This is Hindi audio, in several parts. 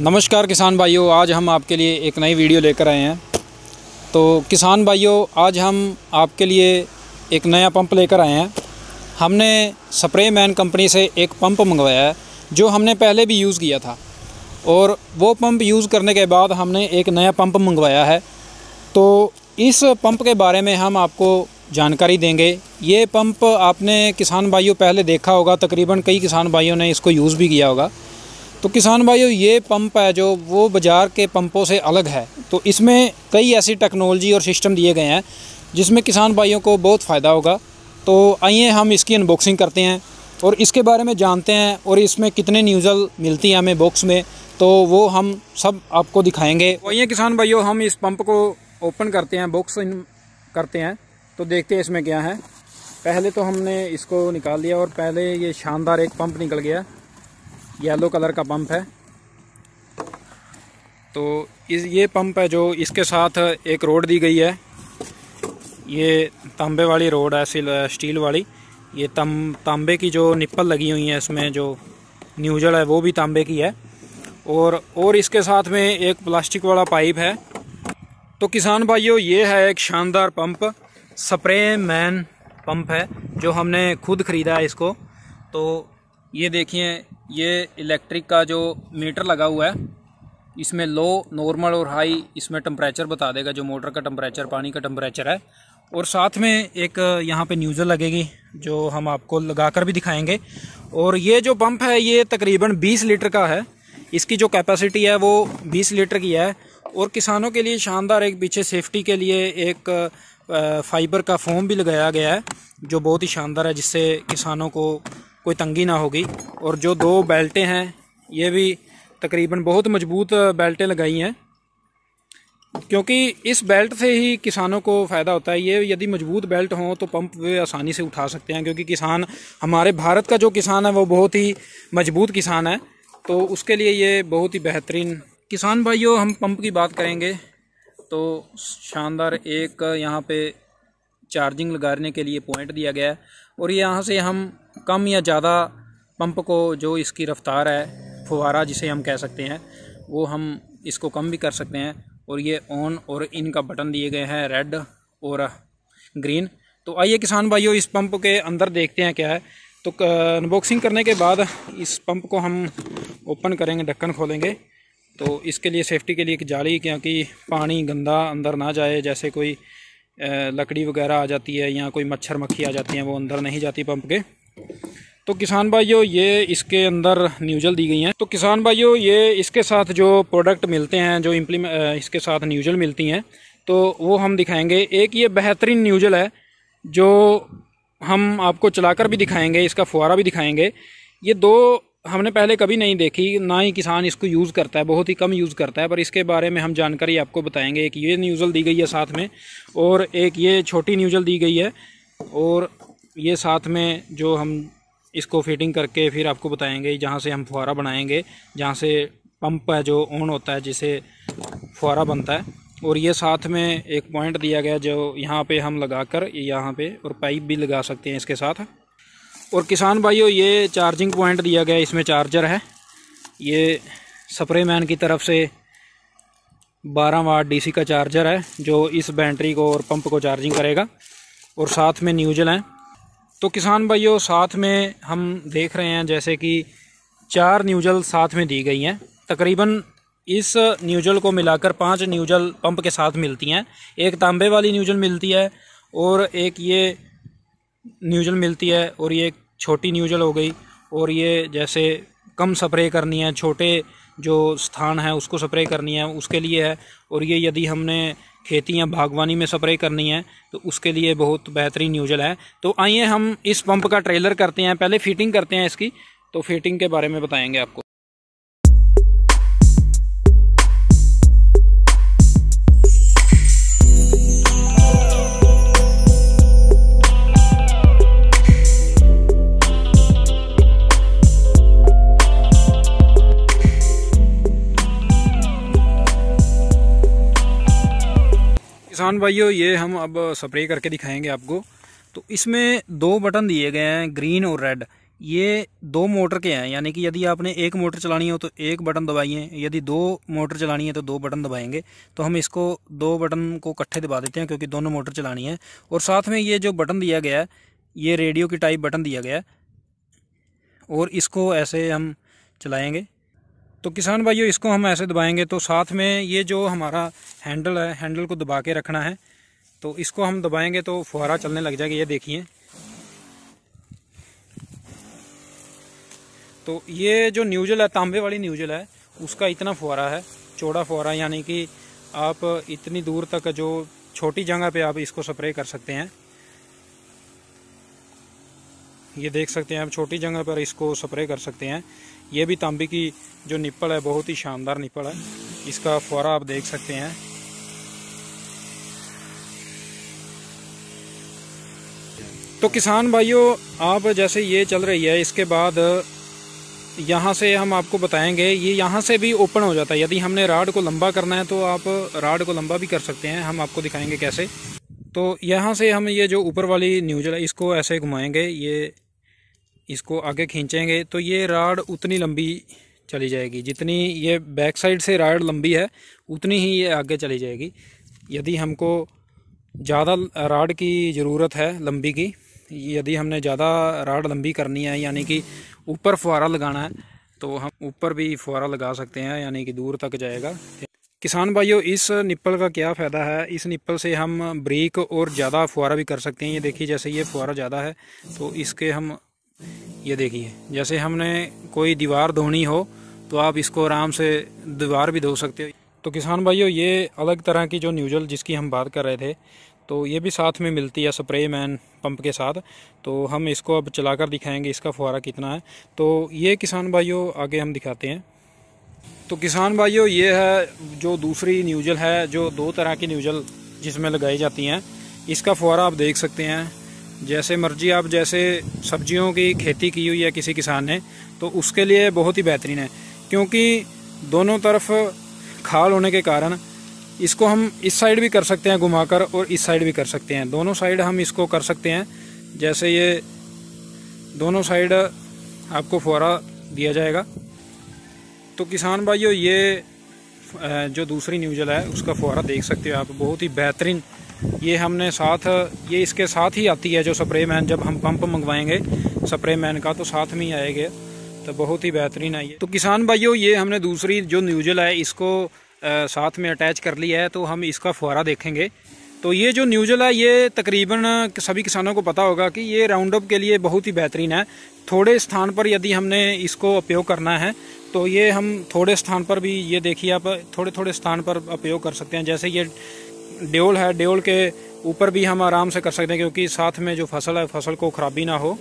नमस्कार किसान भाइयों, आज हम आपके लिए एक नई वीडियो लेकर आए हैं। तो किसान भाइयों, आज हम आपके लिए एक नया पंप लेकर आए हैं। हमने स्प्रे मैन कंपनी से एक पंप मंगवाया है, जो हमने पहले भी यूज़ किया था। और वो पंप यूज़ करने के बाद हमने एक नया पंप मंगवाया है। तो इस पंप के बारे में हम आपको जानकारी देंगे। ये पंप आपने किसान भाइयों, पहले देखा होगा, तकरीबन कई किसान भाइयों ने इसको यूज़ भी किया होगा। तो किसान भाइयों, ये पंप है जो, वो बाज़ार के पंपों से अलग है। तो इसमें कई ऐसी टेक्नोलॉजी और सिस्टम दिए गए हैं, जिसमें किसान भाइयों को बहुत फ़ायदा होगा। तो आइए हम इसकी अनबॉक्सिंग करते हैं और इसके बारे में जानते हैं और इसमें कितने न्यूज़ल मिलती हैं हमें बॉक्स में। तो वो हम सब आपको दिखाएँगे। आइए किसान भाइयों, हम इस पंप को ओपन करते हैं बॉक्स करते हैं। तो देखते हैं इसमें क्या है। पहले तो हमने इसको निकाल लिया और पहले ये शानदार एक पंप निकल गया। येलो कलर का पंप है। तो इस, ये पंप है जो इसके साथ एक रोड दी गई है। ये तांबे वाली रोड है स्टील वाली। ये तम, तांबे की जो निप्पल लगी हुई है, इसमें जो न्यूजल है, वो भी तांबे की है। और और इसके साथ में एक प्लास्टिक वाला पाइप है। तो किसान भाइयों, ये है एक शानदार पंप। स्प्रे मैन पंप है, जो हमने खुद ख़रीदा है इसको। तो ये देखिए, ये इलेक्ट्रिक का जो मीटर लगा हुआ है, इसमें लो नॉर्मल और हाई इसमें टेम्परेचर बता देगा, जो मोटर का टम्परेचर पानी का टम्परेचर है। और साथ में एक, यहाँ पे न्यूज़र लगेगी, जो हम आपको लगा कर भी दिखाएँगे। और ये जो पंप है, ये तकरीबन 20 लीटर का है। इसकी जो कैपेसिटी है, वो 20 लीटर की है। और किसानों के लिए शानदार एक पीछे सेफ्टी के लिए एक फाइबर का फोम भी लगाया गया है, जो बहुत ही शानदार है, जिससे किसानों को कोई तंगी ना होगी। और जो दो बेल्टें हैं, ये भी तकरीबन बहुत मज़बूत बेल्टें लगाई हैं। क्योंकि इस बेल्ट से ही किसानों को फ़ायदा होता है। ये यदि मज़बूत बेल्ट हों तो पंप वे आसानी से उठा सकते हैं, क्योंकि किसान, हमारे भारत का जो किसान है, वो बहुत ही मज़बूत किसान है। तो उसके लिए ये बहुत ही बेहतरीन। किसान भाइयों, हम पंप की बात करेंगे। तो शानदार एक यहाँ पे चार्जिंग लगाने के लिए पॉइंट दिया गया है। और यहाँ से हम कम या ज़्यादा पंप को जो इसकी रफ़्तार है फुवारा जिसे हम कह सकते हैं, वो हम इसको कम भी कर सकते हैं। और ये ऑन और इनका बटन दिए गए हैं, रेड और ग्रीन। तो आइए किसान भाइयों, इस पंप के अंदर देखते हैं क्या है। तो अनबॉक्सिंग करने के बाद इस पंप को हम ओपन करेंगे, ढक्कन खोलेंगे। तो इसके लिए, सेफ्टी के लिए एक जाली, क्योंकि पानी गंदा अंदर ना जाए, जैसे कोई लकड़ी वगैरह आ जाती है या कोई मच्छर मक्खी आ जाती है, वो अंदर नहीं जाती पंप के। तो किसान भाइयों, ये इसके अंदर न्यूजल दी गई हैं। तो किसान भाइयों, ये इसके साथ जो प्रोडक्ट मिलते हैं, जो इम्प्लीमेंट इसके साथ न्यूजल मिलती हैं तो वो हम दिखाएँगे। एक ये बेहतरीन न्यूजल है, जो हम आपको चलाकर भी दिखाएँगे, इसका फुहारा भी दिखाएँगे। ये दो हमने पहले कभी नहीं देखी, ना ही किसान इसको यूज़ करता है, बहुत ही कम यूज़ करता है, पर इसके बारे में हम जानकारी आपको बताएँगे। एक ये न्यूज़ल दी गई है साथ में, और एक ये छोटी न्यूज़ल दी गई है, और ये साथ में जो हम इसको फिटिंग करके फिर आपको बताएँगे, जहाँ से हम फुहारा बनाएँगे, जहाँ से पंप है जो ऑन होता है, जिसे फुहारा बनता है। और ये साथ में एक पॉइंट दिया गया, जो यहाँ पे हम लगाकर, यहाँ पे, और पाइप भी लगा सकते हैं इसके साथ। और किसान भाइयों, ये चार्जिंग पॉइंट दिया गया, इसमें चार्जर है। ये स्प्रे मैन की तरफ़ से 12 वाट डीसी का चार्जर है, जो इस बैटरी को और पंप को चार्जिंग करेगा और साथ में न्यूजल हैं। तो किसान भाइयों, साथ में हम देख रहे हैं, जैसे कि चार न्यूजल साथ में दी गई हैं। तकरीबन इस न्यूजल को मिलाकर पाँच न्यूजल पंप के साथ मिलती हैं। एक तांबे वाली न्यूजल मिलती है और एक ये न्यूजल मिलती है और ये छोटी न्यूजल हो गई और ये जैसे कम स्प्रे करनी है, छोटे जो स्थान है उसको स्प्रे करनी है, उसके लिए है। और ये यदि हमने खेती या बागवानी में स्प्रे करनी है तो उसके लिए बहुत बेहतरीन यूजल है। तो आइए हम इस पंप का ट्रेलर करते हैं, पहले फिटिंग करते हैं इसकी तो फिटिंग के बारे में बताएँगे आपको। किसान भाइयों, ये हम अब स्प्रे करके दिखाएँगे आपको। तो इसमें दो बटन दिए गए हैं ग्रीन और रेड ये दो मोटर के हैं, यानी कि यदि आपने एक मोटर चलानी हो तो एक बटन दबाइए, यदि दो मोटर चलानी है तो दो बटन दबाएँगे। तो हम इसको दो बटन को इकट्ठे दबा देते हैं, क्योंकि दोनों मोटर चलानी है। और साथ में ये जो बटन दिया गया है, ये रेडियो की टाइप बटन दिया गया है। और इसको ऐसे हम चलाएँगे। तो किसान भाइयों, इसको हम ऐसे दबाएँगे तो साथ में ये जो हमारा हैंडल है, हैंडल को दबा के रखना है तो इसको हम दबाएँगे तो फुहारा चलने लग जाएगा, ये देखिए। तो ये जो न्यूजल है, तांबे वाली न्यूजल है, उसका इतना फुहारा है, चौड़ा फुहारा, यानी कि आप इतनी दूर तक जो छोटी जगह पे आप इसको स्प्रे कर सकते हैं। ये देख सकते हैं आप, छोटी जगह पर इसको स्प्रे कर सकते हैं। ये भी तांबे की जो निप्पल है, बहुत ही शानदार निप्पल है। इसका फुरा आप देख सकते हैं। तो किसान भाइयों, आप जैसे ये चल रही है, इसके बाद यहाँ से हम आपको बताएँगे, ये यहाँ से भी ओपन हो जाता है। यदि हमने राड को लंबा करना है तो आप राड को लंबा भी कर सकते हैं। हम आपको दिखाएँगे कैसे। तो यहाँ से हम ये जो ऊपर वाली न्यूजल है, इसको ऐसे घुमाएँगे। ये इसको आगे खींचेंगे तो ये राड उतनी लंबी चली जाएगी। जितनी ये बैक साइड से राड लंबी है, उतनी ही ये आगे चली जाएगी। यदि हमको ज़्यादा राड की ज़रूरत है लंबी की, यदि हमने ज़्यादा राड लंबी करनी है, यानी कि ऊपर फुहारा लगाना है तो हम ऊपर भी फुहारा लगा सकते हैं, यानी कि दूर तक जाएगा। किसान भाइयों, इस निप्पल का क्या फ़ायदा है? इस निप्पल से हम ब्रेक और ज़्यादा फुहारा भी कर सकते हैं। ये देखिए, जैसे ये फुहारा ज़्यादा है तो इसके हम ये देखिए, जैसे हमने कोई दीवार धोनी हो तो आप इसको आराम से दीवार भी धो सकते हो। तो किसान भाइयों, ये अलग तरह की जो न्यूजल जिसकी हम बात कर रहे थे तो ये भी साथ में मिलती है स्प्रे मैन पंप के साथ। तो हम इसको अब चलाकर दिखाएँगे, इसका फुहारा कितना है। तो ये किसान भाइयों, आगे हम दिखाते हैं। तो किसान भाइयों, ये है जो दूसरी न्यूजल है, जो दो तरह की न्यूजल जिसमें लगाई जाती हैं। इसका फुहारा आप देख सकते हैं। जैसे मर्ज़ी, आप जैसे सब्जियों की खेती की हुई है किसी किसान ने तो उसके लिए बहुत ही बेहतरीन है। क्योंकि दोनों तरफ़ खाल होने के कारण इसको हम इस साइड भी कर सकते हैं घुमाकर और इस साइड भी कर सकते हैं। दोनों साइड हम इसको कर सकते हैं। जैसे ये दोनों साइड आपको फुहारा दिया जाएगा। तो किसान भाइयों, ये जो दूसरी न्यूजल है, उसका फुहारा देख सकते हो आप। बहुत ही बेहतरीन ये हमने साथ ये इसके साथ ही आती है जो स्प्रे मैन जब हम पंप मंगवाएँगे स्प्रे मैन का तो साथ में ही आएगा। तो बहुत ही बेहतरीन है ये। तो किसान भाइयों ये हमने दूसरी जो न्यूजल है इसको आ, साथ में अटैच कर लिया है तो हम इसका फुहारा देखेंगे। तो ये जो न्यूजल है ये तकरीबन सभी किसानों को पता होगा कि ये राउंड अप के लिए बहुत ही बेहतरीन है। थोड़े स्थान पर यदि हमने इसको उपयोग करना है तो ये हम थोड़े स्थान पर भी ये देखिए आप थोड़े थोड़े स्थान पर उपयोग कर सकते हैं। जैसे ये ड्योल है ड्योल के ऊपर भी हम आराम से कर सकते हैं, क्योंकि साथ में जो फ़सल है, फ़सल को खराबी ना हो।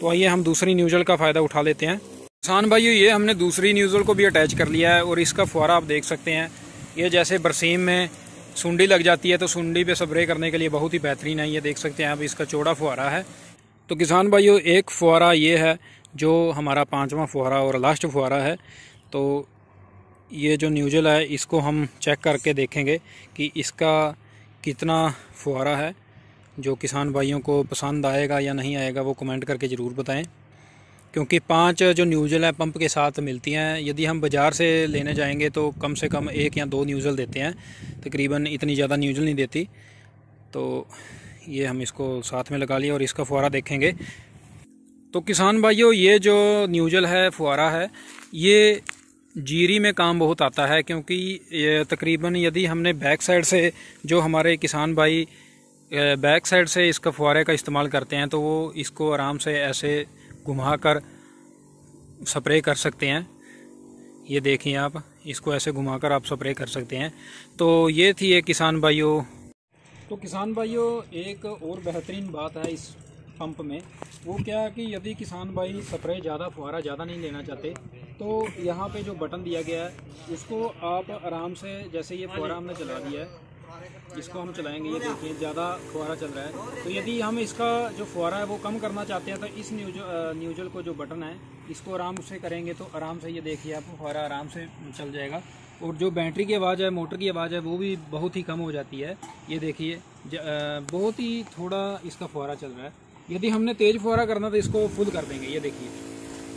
तो आइए हम दूसरी न्यूजल का फ़ायदा उठा लेते हैं। किसान भाइयों, ये हमने दूसरी न्यूजल को भी अटैच कर लिया है, और इसका फुहारा आप देख सकते हैं। ये जैसे बरसीम में सुंडी लग जाती है तो सुंडी पे स्प्रे करने के लिए बहुत ही बेहतरीन है, ये देख सकते हैं आप, इसका चौड़ा फुहारा है। तो किसान भाइयों, एक फुहारा ये है, जो हमारा पाँचवा फुहारा और लास्ट फुहारा है। तो ये जो न्यूजल है, इसको हम चेक करके देखेंगे कि इसका कितना फुहारा है, जो किसान भाइयों को पसंद आएगा या नहीं आएगा, वो कमेंट करके ज़रूर बताएँ। क्योंकि पाँच जो न्यूज़ल हैं, पंप के साथ मिलती हैं। यदि हम बाज़ार से लेने जाएँगे तो कम से कम एक या दो न्यूज़ल देते हैं। तकरीबन इतनी ज़्यादा न्यूज़ल नहीं देती। तो ये हम इसको साथ में लगा लिया और इसका फुहारा देखेंगे। तो किसान भाइयों, ये जो न्यूज़ल है, फुहारा है, ये जीरी में काम बहुत आता है क्योंकि तकरीबन यदि हमने बैक साइड से जो हमारे किसान भाई बैक साइड से इसका फुहारे का इस्तेमाल करते हैं तो वो इसको आराम से ऐसे घुमाकर स्प्रे कर सकते हैं। ये देखिए आप, इसको ऐसे घुमाकर आप स्प्रे कर सकते हैं। तो ये थी एक किसान भाइयों। तो किसान भाइयों, एक और बेहतरीन बात है इस पंप में, वो क्या कि यदि किसान भाई स्प्रे ज़्यादा, फुहारा ज़्यादा नहीं लेना चाहते तो यहाँ पे जो बटन दिया गया है, उसको आप आराम से, जैसे ये फुहारा हमने चला दिया है, इसको हम चलाएँगे, ये देखिए ज़्यादा फुहारा चल रहा है। तो यदि हम इसका जो फुहारा है, वो कम करना चाहते हैं तो इस न्यूज़ न्यूजल को जो बटन है, इसको आराम से करेंगे तो आराम से ये देखिए आप, फुहारा आराम से चल जाएगा। और जो बैटरी की आवाज़ है, मोटर की आवाज़ है, वो भी बहुत ही कम हो जाती है। ये देखिए बहुत ही थोड़ा इसका फुहारा चल रहा है। यदि हमने तेज़ फुहारा करना तो इसको फुल कर देंगे, ये देखिए।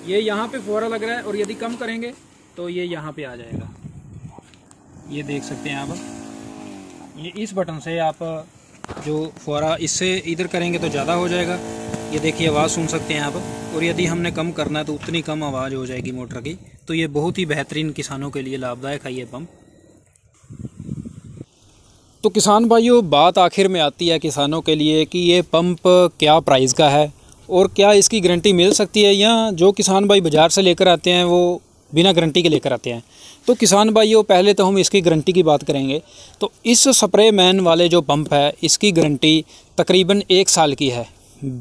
ये यहाँ पे फुहारा लग रहा है, और यदि कम करेंगे तो ये यहाँ पे आ जाएगा। ये देख सकते हैं आप। ये इस बटन से आप, जो फुहारा इससे इधर करेंगे तो ज़्यादा हो जाएगा। ये देखिए, आवाज़ सुन सकते हैं आप। और यदि हमने कम करना है तो उतनी कम आवाज़ हो जाएगी मोटर की। तो ये बहुत ही बेहतरीन किसानों के लिए लाभदायक है ये पम्प तो किसान भाइयों, बात आखिर में आती है किसानों के लिए कि ये पंप क्या प्राइस का है और क्या इसकी गारंटी मिल सकती है या जो किसान भाई बाज़ार से लेकर आते हैं, वो बिना गारंटी के लेकर आते हैं। तो किसान भाइयों, पहले तो हम इसकी गारंटी की बात करेंगे। तो इस स्प्रे मैन वाले जो पंप है, इसकी गारंटी तकरीबन एक साल की है।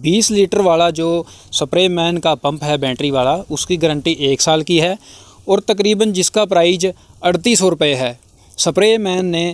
20 लीटर वाला जो स्प्रे मैन का पंप है, बैटरी वाला, उसकी गारंटी एक साल की है और तकरीबन जिसका प्राइज अड़तीस सौ रुपये है। स्प्रे मैन ने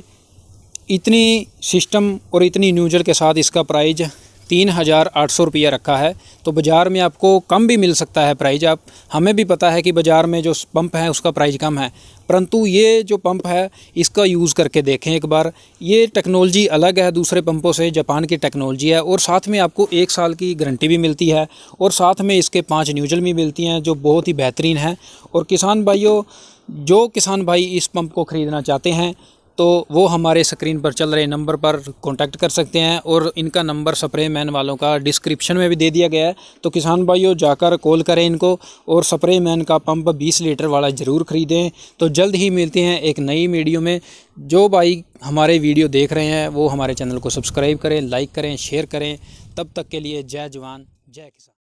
इतनी सिस्टम और इतनी न्यूजल के साथ इसका प्राइज तीन हज़ार आठ सौ रुपया रखा है। तो बाज़ार में आपको कम भी मिल सकता है प्राइज। आप, हमें भी पता है कि बाज़ार में जो पंप है, उसका प्राइज कम है। परंतु ये जो पंप है, इसका यूज़ करके देखें एक बार। ये टेक्नोलॉजी अलग है दूसरे पंपों से, जापान की टेक्नोलॉजी है और साथ में आपको एक साल की गारंटी भी मिलती है और साथ में इसके पाँच न्यूजल भी मिलती हैं, जो बहुत ही बेहतरीन है। और किसान भाइयों, जो किसान भाई इस पंप को ख़रीदना चाहते हैं तो वो हमारे स्क्रीन पर चल रहे नंबर पर कांटेक्ट कर सकते हैं और इनका नंबर स्प्रे मैन वालों का डिस्क्रिप्शन में भी दे दिया गया है। तो किसान भाइयों, जाकर कॉल करें इनको और स्प्रे मैन का पंप 20 लीटर वाला ज़रूर ख़रीदें। तो जल्द ही मिलते हैं एक नई वीडियो में। जो भाई हमारे वीडियो देख रहे हैं, वो हमारे चैनल को सब्सक्राइब करें लाइक करें शेयर करें। तब तक के लिए जय जवान, जय किसान।